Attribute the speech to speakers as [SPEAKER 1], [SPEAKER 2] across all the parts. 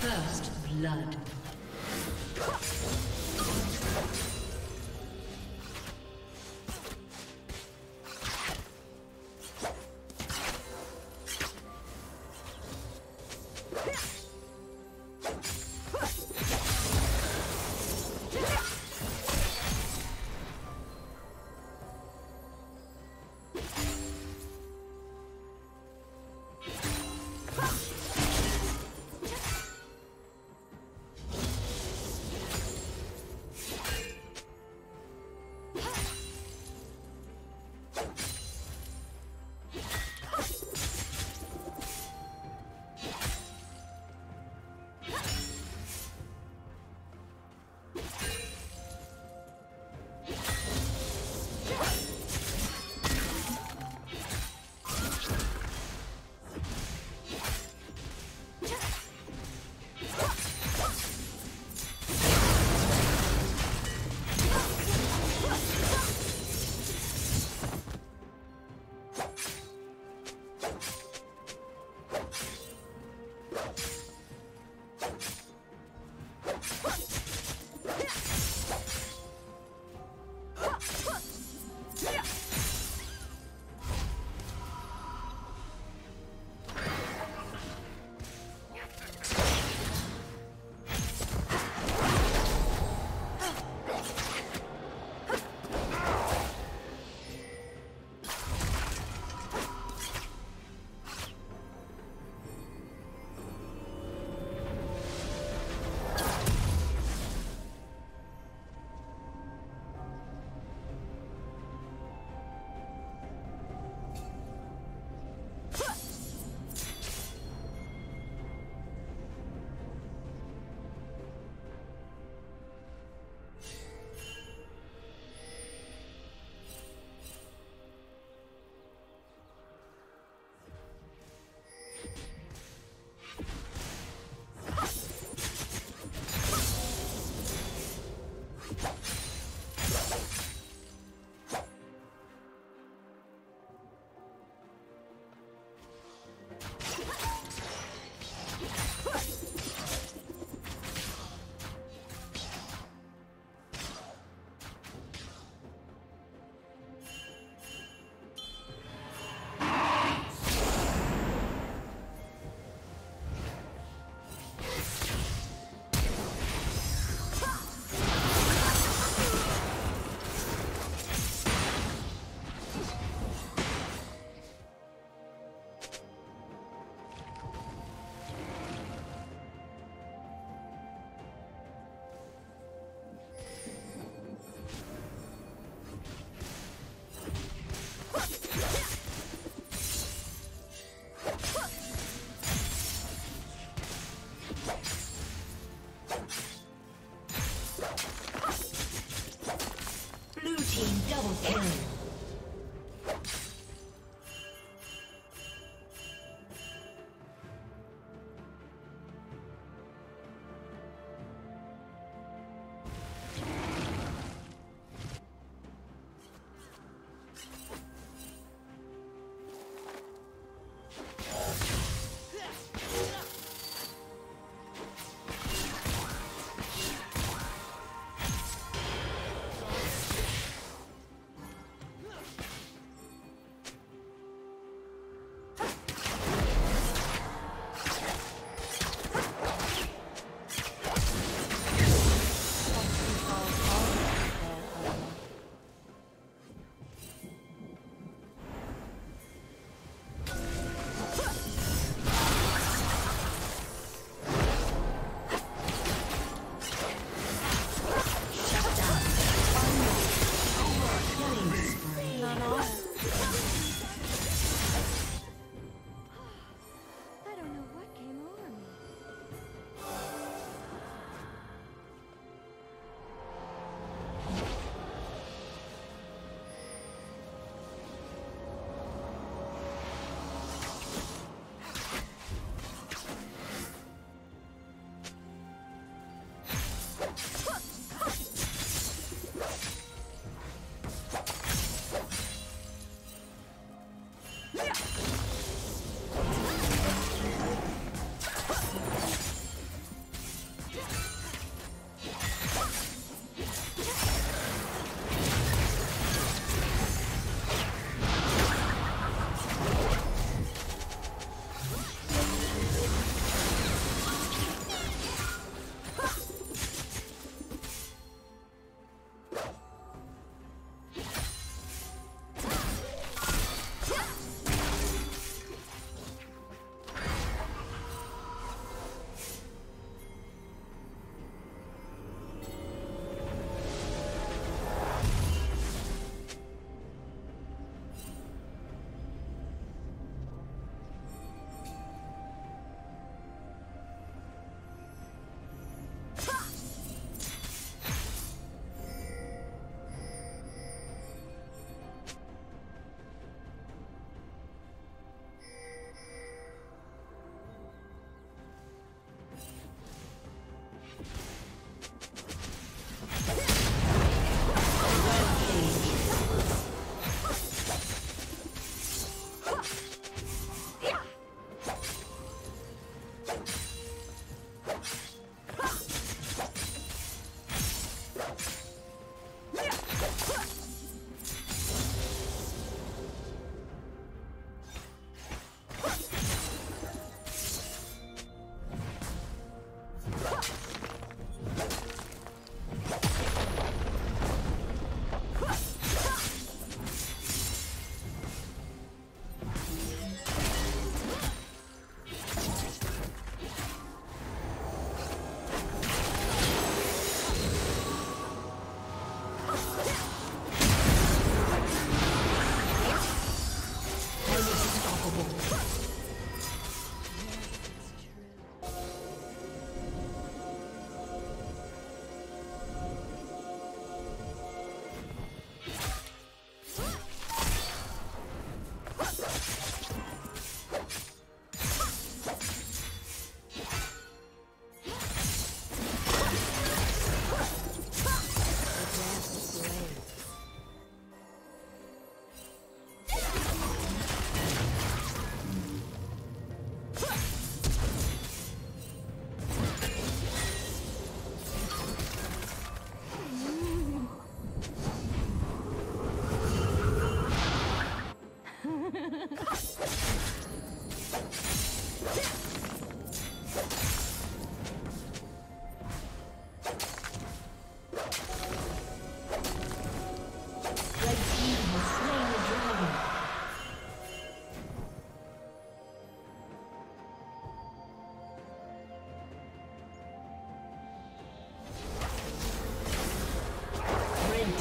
[SPEAKER 1] First blood.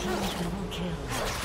[SPEAKER 1] Double
[SPEAKER 2] kill.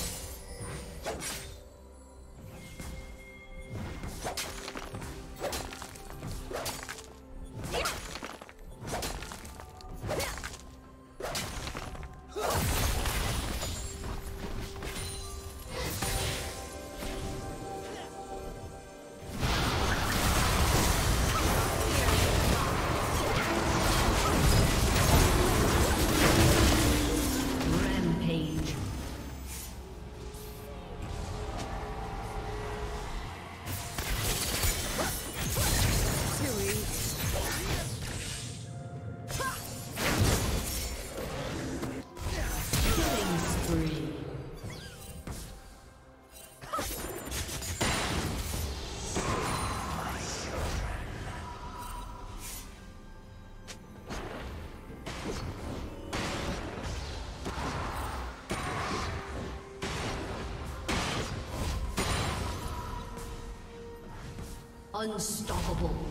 [SPEAKER 2] Unstoppable.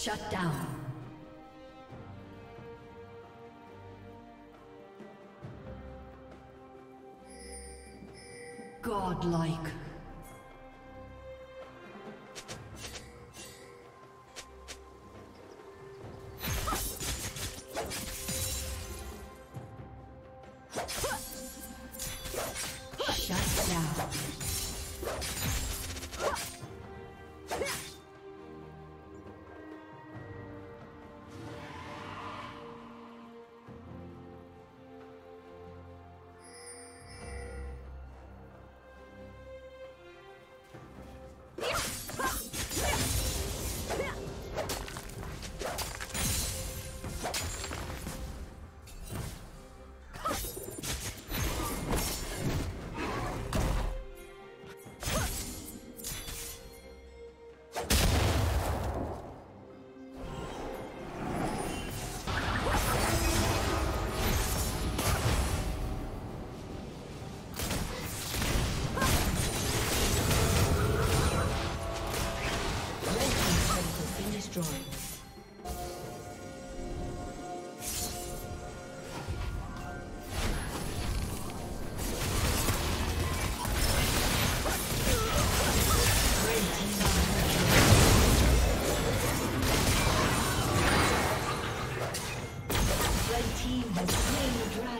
[SPEAKER 2] Shut down. Godlike. Shut down.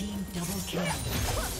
[SPEAKER 2] Team double kill.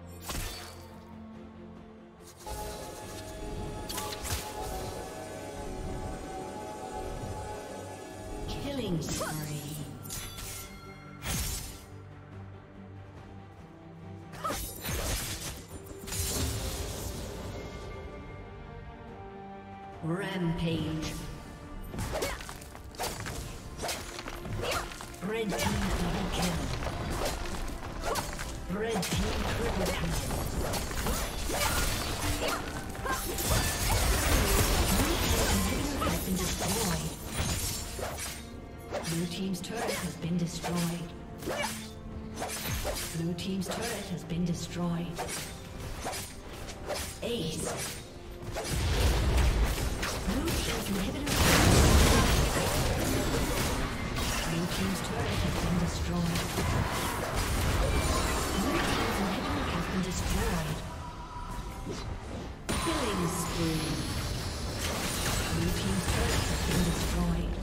[SPEAKER 2] Blue team's turret has been destroyed. Blue team's turret has been destroyed. Ace. Blue team's inhibitor. Blue team's turret has been destroyed. Blue team's inhibitor has been destroyed. Killing spree. Blue team's turret has been destroyed.